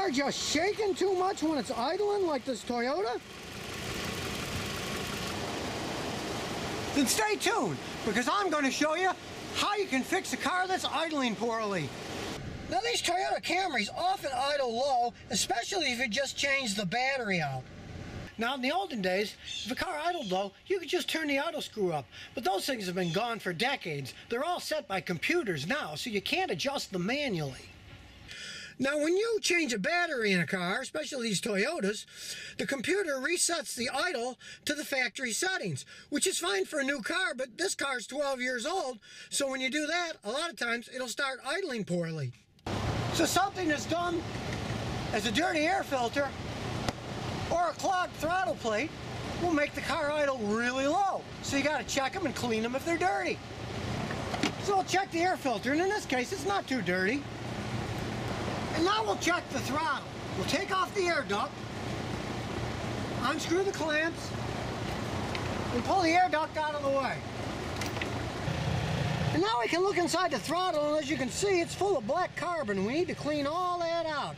car just shaking too much when it's idling like this Toyota? Then stay tuned because I'm going to show you how you can fix a car that's idling poorly. Now these Toyota Camrys often idle low, especially if you just change the battery out. Now in the olden days, if a car idled low, you could just turn the idle screw up. But those things have been gone for decades. They're all set by computers now, so you can't adjust them manually. Now, when you change a battery in a car, especially these Toyotas, the computer resets the idle to the factory settings, which is fine for a new car, but this car is 12 years old, so when you do that, a lot of times it'll start idling poorly. So something as dumb as a dirty air filter or a clogged throttle plate will make the car idle really low. So you gotta check them and clean them if they're dirty. So I'll check the air filter, and in this case, it's not too dirty. Now we'll check the throttle. We'll take off the air duct, unscrew the clamps, and pull the air duct out of the way. And now we can look inside the throttle, and as you can see, it's full of black carbon. We need to clean all that out.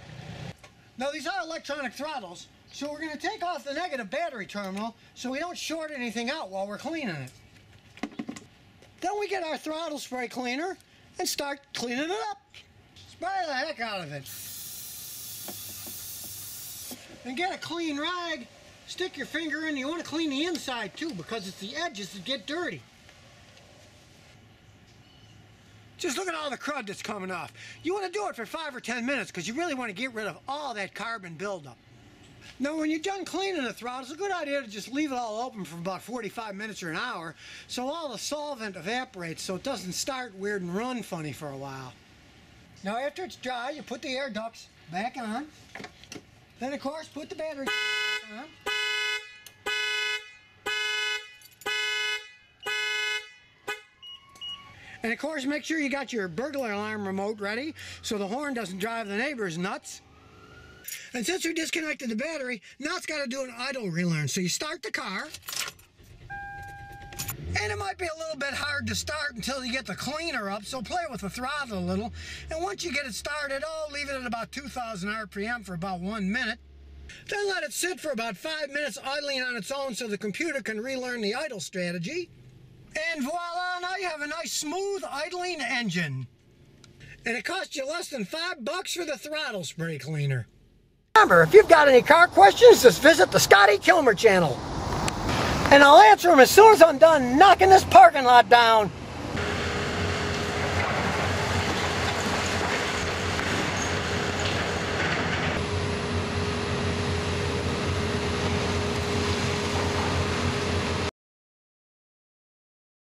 Now these are electronic throttles, so we're going to take off the negative battery terminal so we don't short anything out while we're cleaning it. Then we get our throttle spray cleaner and start cleaning it up. Spray the heck out of it. And get a clean rag, stick your finger in. You want to clean the inside too because it's the edges that get dirty. Just look at all the crud that's coming off. You want to do it for five or 10 minutes because you really want to get rid of all that carbon buildup. Now, when you're done cleaning the throttle, it's a good idea to just leave it all open for about 45 minutes or an hour so all the solvent evaporates so it doesn't start weird and run funny for a while. Now, after it's dry, you put the air ducts back on. Then, of course, put the battery on. And of course, make sure you got your burglar alarm remote ready so the horn doesn't drive the neighbors nuts. And since we disconnected the battery, now it's got to do an idle relearn. So you start the car. And it might be a little bit hard to start until you get the cleaner up, so play with the throttle a little. And once you get it started, oh, leave it at about 2,000 RPM for about one minute. Then let it sit for about five minutes idling on its own so the computer can relearn the idle strategy. And voila, now you have a nice smooth idling engine. And it costs you less than five bucks for the throttle spray cleaner. Remember, if you've got any car questions, just visit the Scotty Kilmer channel. And I'll answer them as soon as I'm done knocking this parking lot down.